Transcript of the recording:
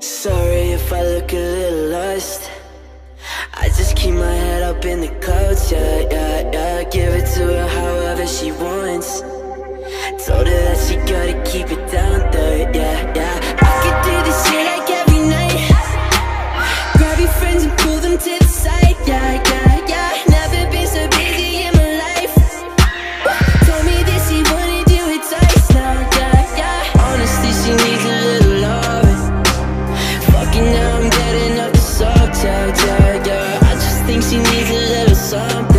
Sorry if I look a little lost. I just keep my head up in the clouds, yeah, yeah, yeah. Give it to her how she needs a little something.